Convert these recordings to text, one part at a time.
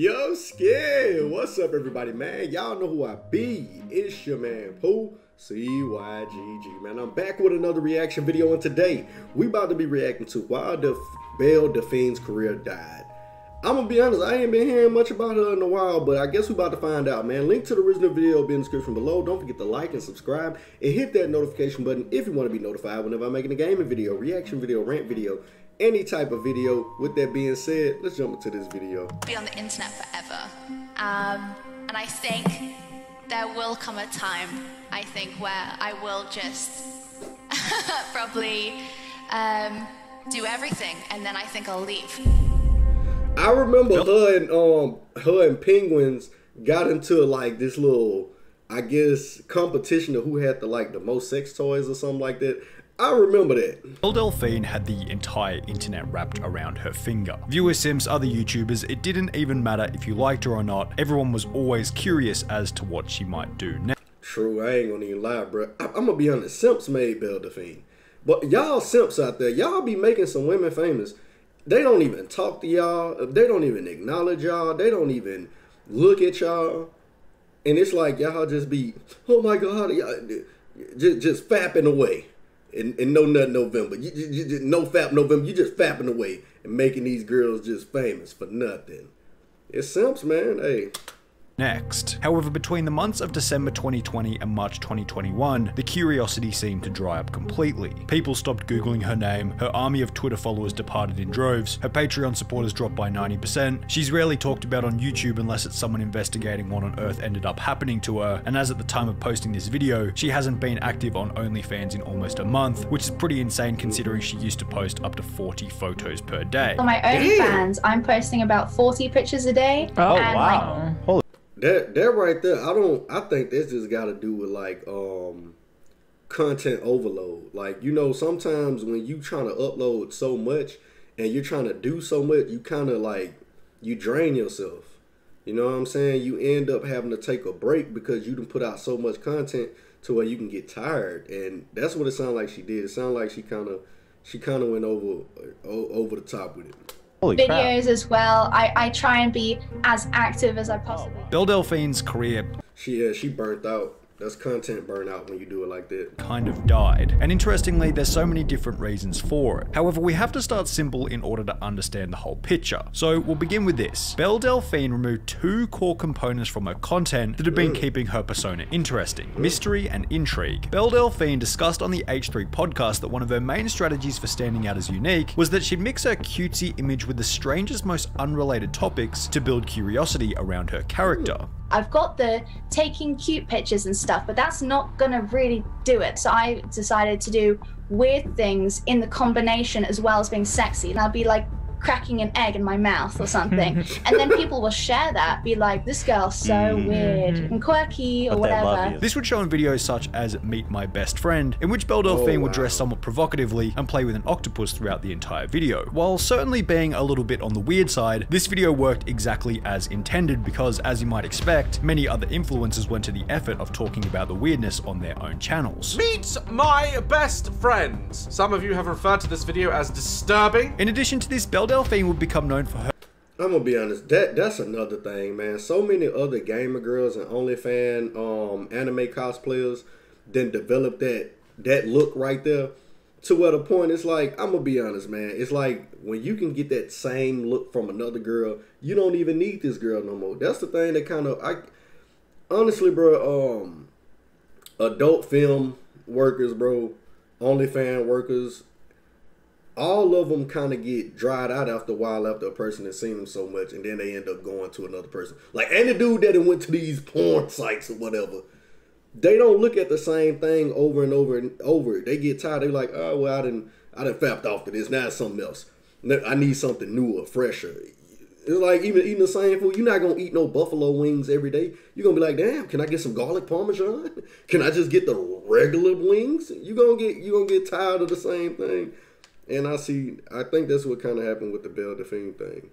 Yo, scared. What's up, everybody, man? Y'all know who I be. It's your man, Pooh. CYGG, man. I'm back with another reaction video, and today we about to be reacting to why the Belle Delphine's career died. I'm gonna be honest, I ain't been hearing much about her in a while, but I guess we about to find out, man. Link to the original video will be in the description below. Don't forget to like and subscribe and hit that notification button if you want to be notified whenever I'm making a gaming video, reaction video, rant video, any type of video. With that being said, let's jump into this video. Be on the internet forever, um, and I think there will come a time, I think, where I will just probably um, do everything, and then I think I'll leave. I remember her and um her and penguins got into like this little I guess competition of who had the like the most sex toys or something like that. I remember that. Belle Delphine had the entire internet wrapped around her finger. Viewer Sims, other YouTubers, it didn't even matter if you liked her or not, everyone was always curious as to what she might do next. True, I ain't gonna even lie, bro. I- am gonna be honest, Simps made Belle Delphine. But y'all Simps out there, y'all be making some women famous. They don't even talk to y'all. They don't even acknowledge y'all. They don't even look at y'all. And it's like y'all just be, oh my God, y'all, just, just fapping away and, and no nut November. You, you, you just, no fap November. You just fapping away and making these girls just famous for nothing. It's simps, man. Hey next. However, between the months of December 2020 and March 2021, the curiosity seemed to dry up completely. People stopped Googling her name, her army of Twitter followers departed in droves, her Patreon supporters dropped by 90%, she's rarely talked about on YouTube unless it's someone investigating what on earth ended up happening to her, and as at the time of posting this video, she hasn't been active on OnlyFans in almost a month, which is pretty insane considering she used to post up to 40 photos per day. For my OnlyFans, I'm posting about 40 pictures a day. Oh, wow. Like, Holy that that right there, I don't. I think this just got to do with like um content overload. Like you know, sometimes when you trying to upload so much and you're trying to do so much, you kind of like you drain yourself. You know what I'm saying? You end up having to take a break because you can put out so much content to where you can get tired, and that's what it sounded like she did. It sounded like she kind of she kind of went over over the top with it. Holy videos crap. as well. I, I try and be as active as I oh, possibly. Belle Delphine's career. She is. she burnt out. That's content burnout when you do it like that. Kind of died. And interestingly, there's so many different reasons for it. However, we have to start simple in order to understand the whole picture. So we'll begin with this. Belle Delphine removed two core components from her content that had been mm. keeping her persona interesting, mystery and intrigue. Belle Delphine discussed on the H3 podcast that one of her main strategies for standing out as unique was that she'd mix her cutesy image with the strangest, most unrelated topics to build curiosity around her character. I've got the taking cute pictures and stuff, but that's not gonna really do it. So I decided to do weird things in the combination as well as being sexy. And I'll be like cracking an egg in my mouth or something. and then people will share that, be like, this girl's so mm-hmm. weird and quirky or but whatever. This would show in videos such as Meet My Best Friend, in which Belle Delphine oh, wow. would dress somewhat provocatively and play with an octopus throughout the entire video. While certainly being a little bit on the weird side, this video worked exactly as intended because, as you might expect, many other influencers went to the effort of talking about the weirdness on their own channels. Meet My Best Friend! Some of you have referred to this video as disturbing. In addition to this, Belle Delphine would become known for her. I'm gonna be honest. That that's another thing, man. So many other gamer girls and OnlyFans um, anime cosplayers then develop that that look right there. To where the point it's like, I'm gonna be honest, man. It's like when you can get that same look from another girl, you don't even need this girl no more. That's the thing that kind of I honestly, bro. Um, adult film workers, bro, OnlyFans workers, all of them kind of get dried out after a while after a person has seen them so much, and then they end up going to another person. Like any dude that went to these porn sites or whatever, they don't look at the same thing over and over and over. They get tired. They're like, oh well, I didn't, I didn't fapped off to this. Now it's something else. I need something newer, fresher. It's like even eating the same food. You're not gonna eat no buffalo wings every day. You're gonna be like, damn, can I get some garlic parmesan? Can I just get the regular wings? You gonna get you gonna get tired of the same thing. And I see, I think that's what kind of happened with the Belle Delphine thing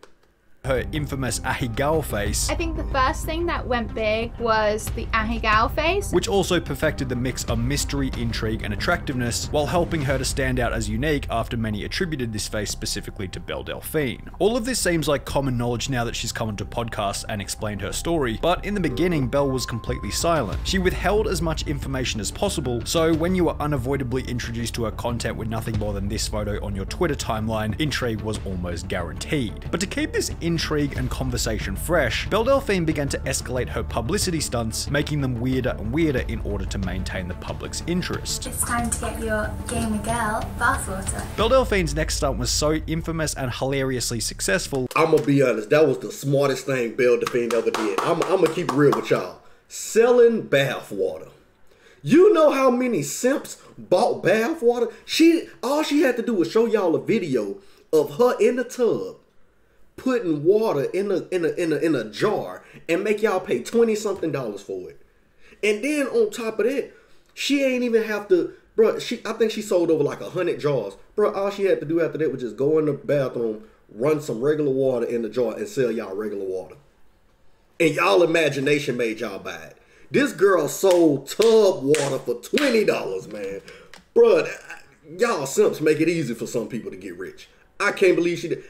her infamous Ahegao face, I think the first thing that went big was the Ahegao face. which also perfected the mix of mystery, intrigue, and attractiveness, while helping her to stand out as unique after many attributed this face specifically to Belle Delphine. All of this seems like common knowledge now that she's come onto podcasts and explained her story, but in the beginning, Belle was completely silent. She withheld as much information as possible, so when you were unavoidably introduced to her content with nothing more than this photo on your Twitter timeline, intrigue was almost guaranteed. But to keep this intrigue and conversation fresh, Belle Delphine began to escalate her publicity stunts, making them weirder and weirder in order to maintain the public's interest. It's time to get your gamer girl bathwater. Belle Delphine's next stunt was so infamous and hilariously successful I'm gonna be honest. That was the smartest thing Belle Delphine ever did. I'm, I'm gonna keep it real with y'all. Selling bathwater. You know how many simps bought bathwater? She all she had to do was show y'all a video of her in the tub putting water in a in a in a in a jar and make y'all pay 20 something dollars for it. And then on top of that, she ain't even have to Bro, she I think she sold over like a hundred jars. Bro, all she had to do after that was just go in the bathroom, run some regular water in the jar, and sell y'all regular water. And y'all imagination made y'all buy it. This girl sold tub water for twenty dollars, man. Bro, y'all simps make it easy for some people to get rich. I can't believe she did.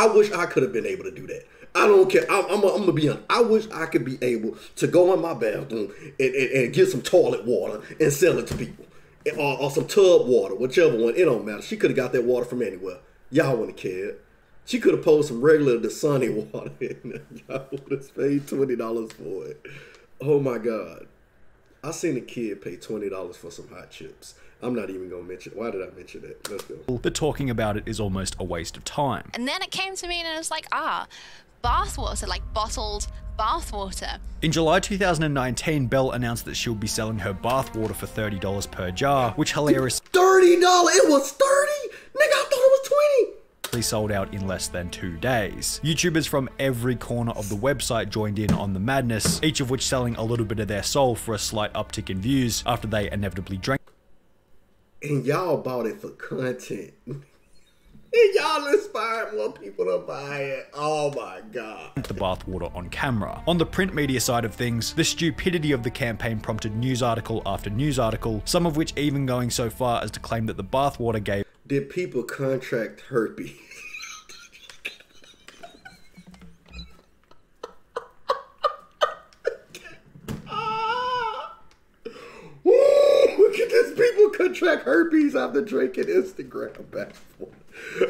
I wish I could have been able to do that. I don't care. I'm, I'm, gonna be honest. I wish I could be able to go in my bathroom and, and, and get some toilet water and sell it to people, or, or some tub water, whichever one. It don't matter. She could have got that water from anywhere. Y'all wouldn't care. She could have posted some regular Dasani water, and y'all would have paid twenty dollars for it. Oh my god! I seen a kid pay twenty dollars for some hot chips. I'm not even gonna mention. Why did I mention that? Let's go. that talking about it is almost a waste of time. And then it came to me and it was like, ah, bathwater, like bottled bathwater. In July 2019, Belle announced that she would be selling her bathwater for $30 per jar, which hilariously Thirty dollars. It was thirty. Nigga, I thought it was twenty. sold out in less than two days. YouTubers from every corner of the website joined in on the madness, each of which selling a little bit of their soul for a slight uptick in views after they inevitably drank And y'all bought it for content. And y'all inspired more people to buy it. Oh my god. the bathwater on camera. On the print media side of things, the stupidity of the campaign prompted news article after news article, some of which even going so far as to claim that the bathwater gave Did people contract herpes? People contract herpes after drinking Instagram bathwater.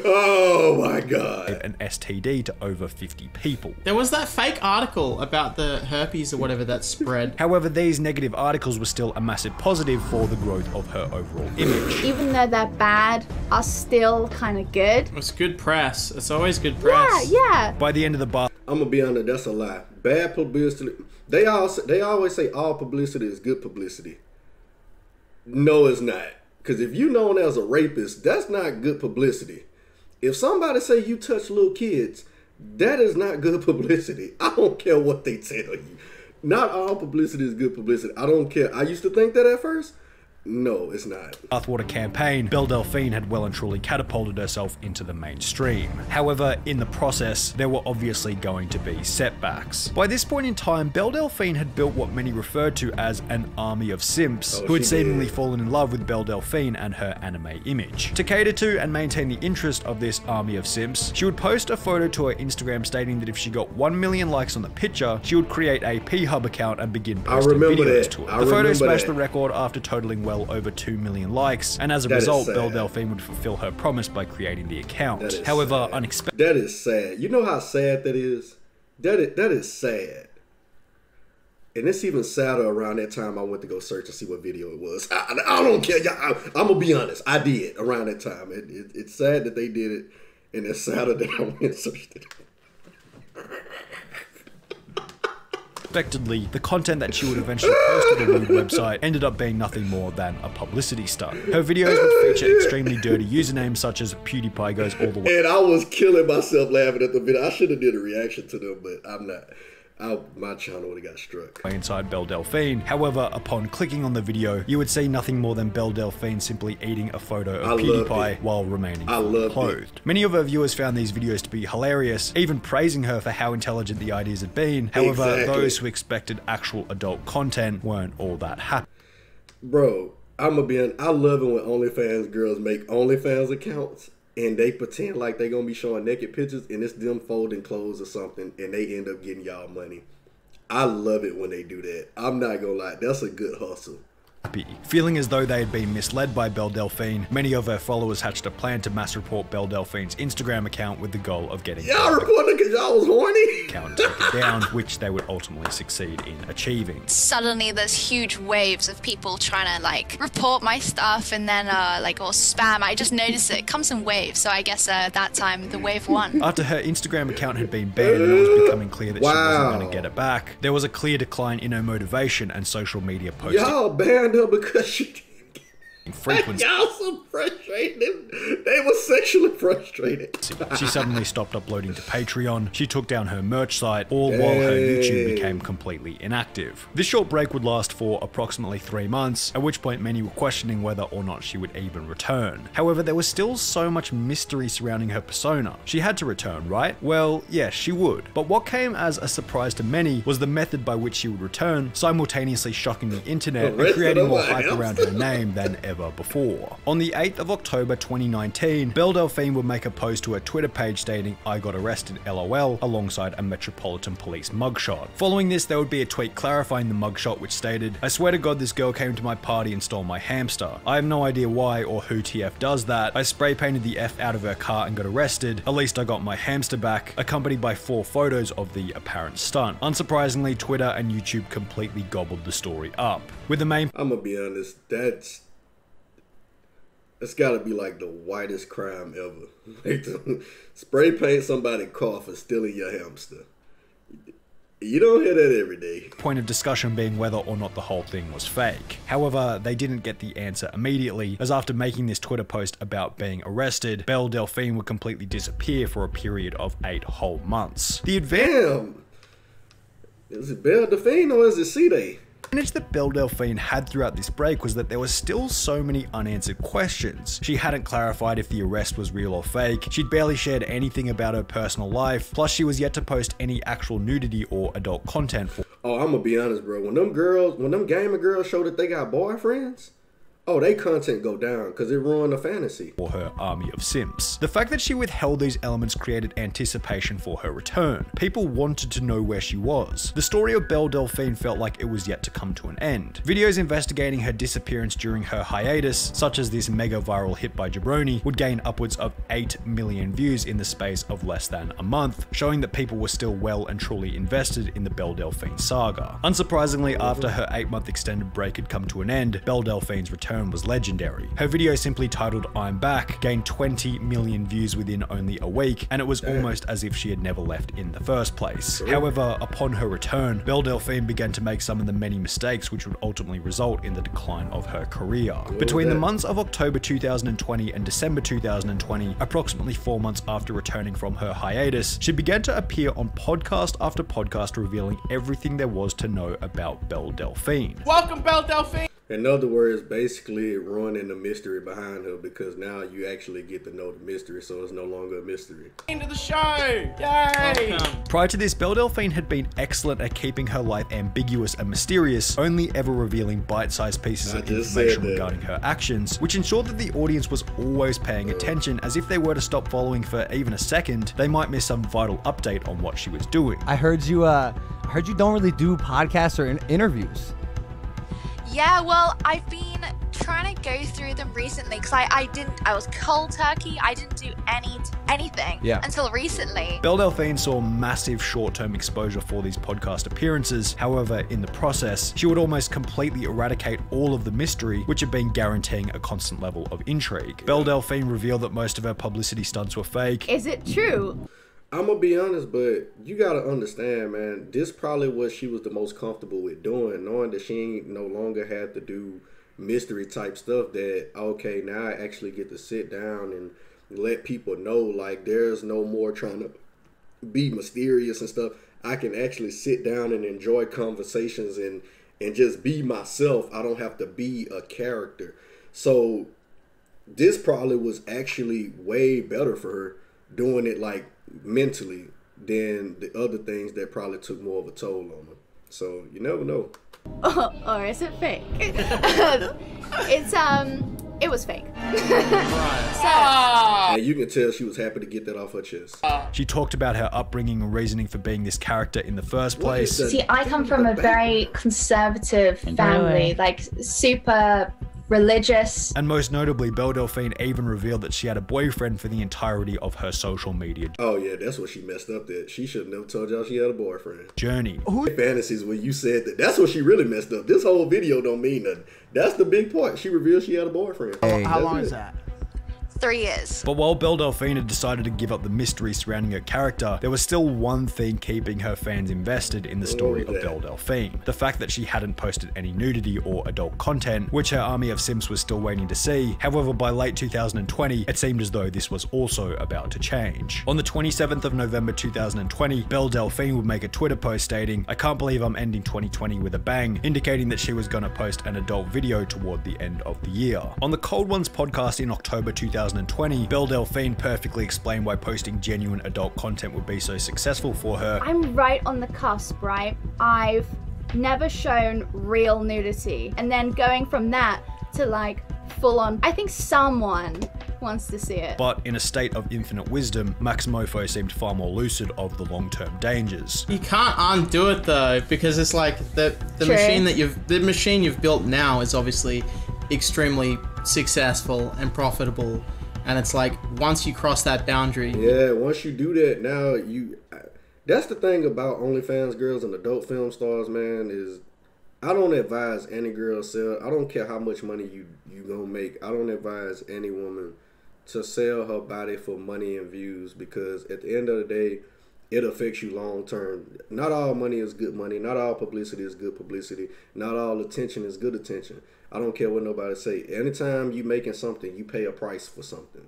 Oh my god. an STD to over 50 people. There was that fake article about the herpes or whatever that spread. However, these negative articles were still a massive positive for the growth of her overall image. Even though they're bad, are still kind of good. It's good press. It's always good press. yeah. yeah. By the end of the bar. I'm gonna be honest, that's a lie. Bad publicity. They all they always say all publicity is good publicity. No, it's not. Because if you're known as a rapist, that's not good publicity. If somebody say you touch little kids, that is not good publicity. I don't care what they tell you. Not all publicity is good publicity. I don't care. I used to think that at first. No, it's not. Bathwater campaign, Belle Delphine had well and truly catapulted herself into the mainstream. However, in the process, there were obviously going to be setbacks. By this point in time, Belle Delphine had built what many referred to as an army of simps, Oh, who had seemingly did. fallen in love with Belle Delphine and her anime image. To cater to and maintain the interest of this army of simps, she would post a photo to her Instagram stating that if she got 1 million likes on the picture, she would create a P-Hub account and begin posting remember videos that. to it. I the photo smashed that. the record after totaling well over 2 million likes, and as a That result. Belle Delphine would fulfill her promise by creating the account. However, sad. unexpectedly, That is sad. You know how sad that is? That is, that is sad. And it's even sadder around that time I went to go search to see what video it was. I, I- don't care. I, I'm going to be honest. I did around that time. It, it, it's sad that they did it. And it's sadder that I went and searched it. the content that she would eventually post to the Rude website ended up being nothing more than a publicity stunt. Her videos would feature extremely dirty usernames such as PewDiePie goes all the way. And I was killing myself laughing at the video. I should have did a reaction to them, but I'm not. I, my channel would have got struck. inside Belle Delphine. However, upon clicking on the video, you would see nothing more than Belle Delphine simply eating a photo of I PewDiePie while remaining I fully it. clothed. Many of her viewers found these videos to be hilarious, even praising her for how intelligent the ideas had been. However, Exactly. those who expected actual adult content weren't all that happy. Bro, I'm gonna be. I love it when OnlyFans girls make OnlyFans accounts and they pretend like they're gonna be showing naked pictures and it's them folding clothes or something and they end up getting y'all money. I love it when they do that. I'm not gonna lie, that's a good hustle. Feeling as though they had been misled by Belle Delphine, many of her followers hatched a plan to mass report Belle Delphine's Instagram account with the goal of getting Y'all reporting because y'all was horny? taken down, which they would ultimately succeed in achieving. Suddenly, there's huge waves of people trying to like report my stuff and then uh, like or spam. I just noticed it. It comes in waves, so I guess uh, at that time the wave won. After her Instagram account had been banned and it was becoming clear that she wasn't going to get it back, there was a clear decline in her motivation and social media posting Y'all banned her because she frequency. Y'all so frustrated. They, were sexually frustrated. She suddenly stopped uploading to Patreon, she took down her merch site, all while her YouTube became completely inactive. This short break would last for approximately three months, at which point many were questioning whether or not she would even return. However, there was still so much mystery surrounding her persona. She had to return, right? Well, yes, she would. But what came as a surprise to many was the method by which she would return, simultaneously shocking the internet and creating more hype around her name than ever before. On the 8th of October 2019, Belle Delphine would make a post to her Twitter page stating, I got arrested lol, alongside a Metropolitan Police mugshot. Following this, there would be a tweet clarifying the mugshot which stated, I swear to god this girl came to my party and stole my hamster. I have no idea why or who TF does that. I spray painted the F out of her car and got arrested. At least I got my hamster back, accompanied by four photos of the apparent stunt. Unsurprisingly, Twitter and YouTube completely gobbled the story up. With the main I'm gonna be honest. That's that's got to be like the whitest crime ever. Like to spray paint somebody car for stealing your hamster. You don't hear that every day. point of discussion being whether or not the whole thing was fake. However, they didn't get the answer immediately, as after making this Twitter post about being arrested, Belle Delphine would completely disappear for a period of eight whole months. The advantage Damn. Is it Belle Delphine or is it CeeDay? That Belle Delphine had throughout this break was that there were still so many unanswered questions. She hadn't clarified if the arrest was real or fake, she'd barely shared anything about her personal life, plus she was yet to post any actual nudity or adult content for Oh, I'm gonna be honest, bro. When them girls, when them gamer girls show that they got boyfriends, oh, they content go down because it ruined the fantasy. for her army of simps. The fact that she withheld these elements created anticipation for her return. People wanted to know where she was. The story of Belle Delphine felt like it was yet to come to an end. Videos investigating her disappearance during her hiatus, such as this mega viral hit by Jabroni, would gain upwards of 8 million views in the space of less than a month, showing that people were still well and truly invested in the Belle Delphine saga. Unsurprisingly, after her 8 month extended break had come to an end, Belle Delphine's return was legendary. Her video simply titled I'm Back gained 20 million views within only a week, and it was almost as if she had never left in the first place. However, upon her return, Belle Delphine began to make some of the many mistakes which would ultimately result in the decline of her career. Between the months of October 2020 and December 2020, approximately four months after returning from her hiatus, she began to appear on podcast after podcast revealing everything there was to know about Belle Delphine. Welcome, Belle Delphine. In other words, basically ruining the mystery behind her because now you actually get to know the mystery, so it's no longer a mystery. Into the show. Yay. Prior to this, Belle Delphine had been excellent at keeping her life ambiguous and mysterious, only ever revealing bite-sized pieces I of information regarding her actions, which ensured that the audience was always paying attention, as if they were to stop following for even a second, they might miss some vital update on what she was doing. I heard you. Uh, I heard you don't really do podcasts or in- interviews. Yeah, well, I've been trying to go through them recently because I, I didn't, I was cold turkey. I didn't do any anything Yeah. until recently. Belle Delphine saw massive short-term exposure for these podcast appearances. However, in the process, she would almost completely eradicate all of the mystery, which had been guaranteeing a constant level of intrigue. Belle Delphine revealed that most of her publicity stunts were fake, Is it true? I'm gonna be honest, but you gotta understand, man. This probably what she was the most comfortable with doing, knowing that she ain't no longer had to do mystery type stuff. That okay, now I actually get to sit down and let people know, like there's no more trying to be mysterious and stuff. I can actually sit down and enjoy conversations and and just be myself. I don't have to be a character. So this probably was actually way better for her doing it like mentally than the other things that probably took more of a toll on her. So you never know. Oh, or is it fake? it's um, it was fake. so, And you can tell she was happy to get that off her chest. She talked about her upbringing and reasoning for being this character in the first place. that? See, I come from a very conservative family, like super religious. And most notably, Belle Delphine even revealed that she had a boyfriend for the entirety of her social media Oh yeah, that's what she messed up. That she should have never told y'all she had a boyfriend. journey. Fantasies when you said that. That's what she really messed up. This whole video don't mean nothing. That's the big part. She revealed she had a boyfriend. Hey. How That's long it. is that? Three years. But while Belle Delphine had decided to give up the mystery surrounding her character, there was still one thing keeping her fans invested in the story of? Belle Delphine. The fact that she hadn't posted any nudity or adult content, which her army of simps was still waiting to see. However, by late 2020, it seemed as though this was also about to change. On the 27th of November 2020, Belle Delphine would make a Twitter post stating, I can't believe I'm ending 2020 with a bang, indicating that she was going to post an adult video toward the end of the year. On the Cold Ones podcast in October 2020, Belle Delphine perfectly explained why posting genuine adult content would be so successful for her. I'm right on the cusp, right? I've never shown real nudity, and then going from that to like full on. I think someone wants to see it. But in a state of infinite wisdom, Maxmoefoe seemed far more lucid of the long-term dangers. You can't undo it though, because it's like the the True. machine that you've the machine you've built now is obviously extremely successful and profitable, and it's like once you cross that boundary, Yeah, once you do that, now you. That's the thing about OnlyFans girls and adult film stars, man. Is I don't advise any girl sell. I don't care how much money you you gonna make. I don't advise any woman to sell her body for money and views because at the end of the day, it affects you long term. Not all money is good money. Not all publicity is good publicity. Not all attention is good attention. I don't care what nobody say. Anytime you making something, you pay a price for something.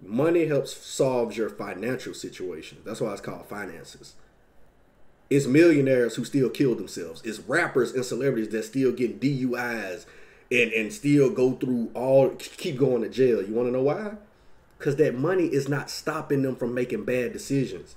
Money helps solve your financial situation. That's why it's called finances. It's millionaires who still kill themselves. It's rappers and celebrities that still getting DUIs and, and still go through all keep going to jail. You want to know why? Because that money is not stopping them from making bad decisions.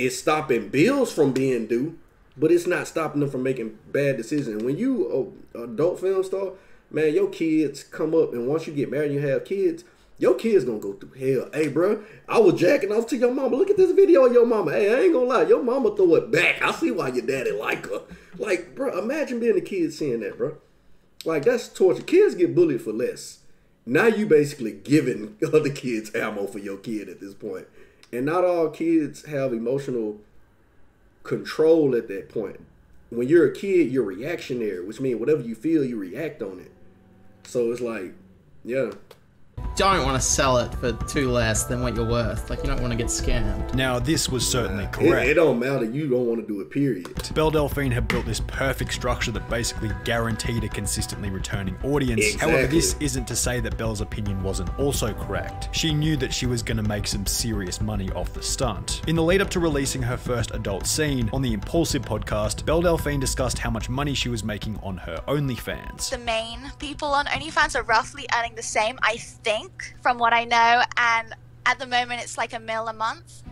It's stopping bills from being due, but it's not stopping them from making bad decisions. When you a adult film star, man, your kids come up, and once you get married, and you have kids. Your kids gonna go through hell. Hey, bro, I was jacking off to your mama. Look at this video of your mama. Hey, I ain't gonna lie, your mama throw it back. I see why your daddy like her. Like, bro, imagine being a kid seeing that, bro. Like that's torture. Kids get bullied for less. Now you basically giving other kids ammo for your kid at this point. And not all kids have emotional control at that point. When you're a kid, you're reactionary, which means whatever you feel, you react on it. So it's like, yeah. Don't want to sell it for too less than what you're worth. Like you don't want to get scammed. Now, this was certainly It, correct. it don't matter. You don't want to do it, period. Belle Delphine had built this perfect structure that basically guaranteed a consistently returning audience. Exactly. However, this isn't to say that Belle's opinion wasn't also correct. She knew that she was going to make some serious money off the stunt. In the lead up to releasing her first adult scene on the Impulsive podcast, Belle Delphine discussed how much money she was making on her OnlyFans. The main people on OnlyFans are roughly earning the same, I think, from what I know. And at the moment, it's like a mil a month.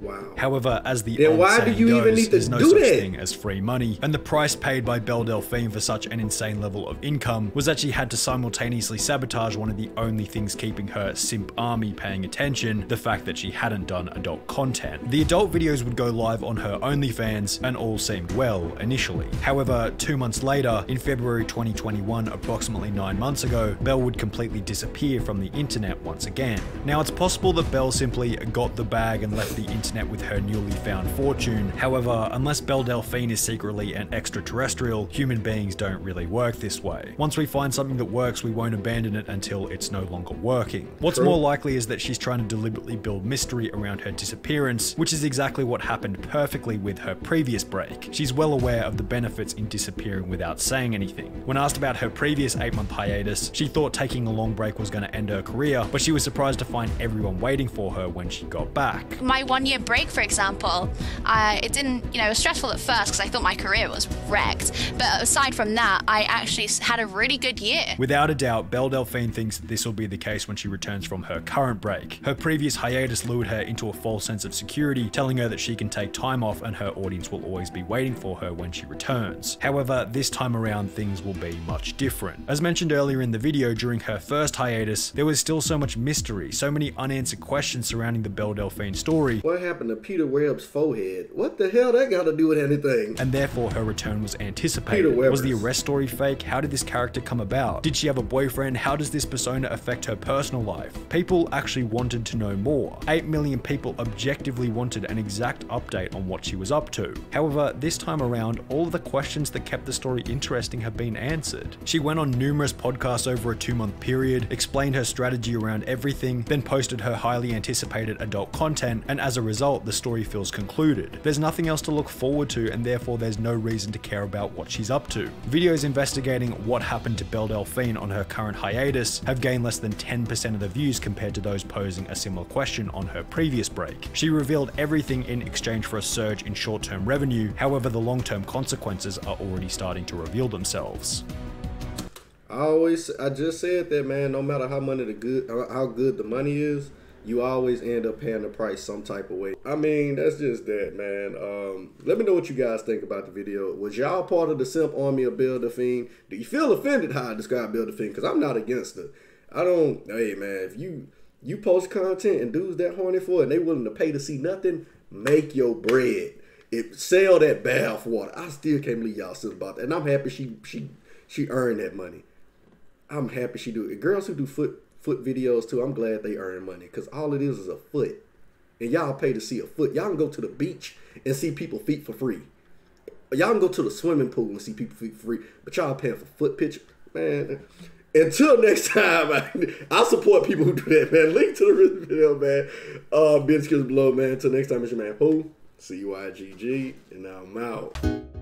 Wow. However, as the Then why do you even goes, need to there's no do such that? thing as free money, and the price paid by Belle Delphine for such an insane level of income was that she had to simultaneously sabotage one of the only things keeping her simp army paying attention, the fact that she hadn't done adult content. The adult videos would go live on her OnlyFans, and all seemed well initially. However, two months later, in February 2021, approximately nine months ago, Belle would completely disappear from the internet once again. Now, it's possible that Belle simply got the bag and left the internet with her newly found fortune. However, unless Belle Delphine is secretly an extraterrestrial, human beings don't really work this way. Once we find something that works, we won't abandon it until it's no longer working. What's True. more likely is that she's trying to deliberately build mystery around her disappearance, which is exactly what happened perfectly with her previous break. She's well aware of the benefits in disappearing without saying anything. When asked about her previous 8-month hiatus, she thought taking a long break was going to end her career, but she was surprised to find everyone waiting for her when she got back. My one year year break, for example, uh, it didn't, you know, it was stressful at first because I thought my career was wrecked. But aside from that, I actually had a really good year. Without a doubt, Belle Delphine thinks this will be the case when she returns from her current break. Her previous hiatus lured her into a false sense of security, telling her that she can take time off and her audience will always be waiting for her when she returns. However, this time around things will be much different. As mentioned earlier in the video, during her first hiatus, there was still so much mystery, so many unanswered questions surrounding the Belle Delphine story. What happened to Peter Webb's forehead? What the hell that got to do with anything? And therefore her return was anticipated. Was the arrest story fake? How did this character come about? Did she have a boyfriend? How does this persona affect her personal life? People actually wanted to know more. 8 million people objectively wanted an exact update on what she was up to. However, this time around, all of the questions that kept the story interesting have been answered. She went on numerous podcasts over a two month period, explained her strategy around everything, then posted her highly anticipated adult content, and as a result, the story feels concluded. There's nothing else to look forward to, and therefore there's no reason to care about what she's up to. Videos investigating what happened to Belle Delphine on her current hiatus have gained less than 10% of the views compared to those posing a similar question on her previous break. She revealed everything in exchange for a surge in short term revenue, however, the long term consequences are already starting to reveal themselves. I always, I just said that, man. No matter how money the good, how good the money is, you always end up paying the price some type of way. I mean, that's just that, man. Um, let me know what you guys think about the video. Was y'all part of the simp army of Belle Delphine? Do you feel offended how I describe Belle Delphine? Because I'm not against it. I don't. Hey, man, if you you post content and dudes that horny for it and they willing to pay to see nothing, make your bread. If sell that bath water. I still can't believe y'all still about that. And I'm happy she she she earned that money. I'm happy she do it. Girls who do foot foot videos too, I'm glad they earn money because all it is is a foot, and y'all pay to see a foot. Y'all can go to the beach and see people feet for free. Y'all can go to the swimming pool and see people feet for free, but y'all paying for foot picture, man. Until next time, I, I support people who do that, man. Link to the video, man. Uh, Skills below, man. Until next time, it's your man, Pooh. C-Y-G-G, and I'm out.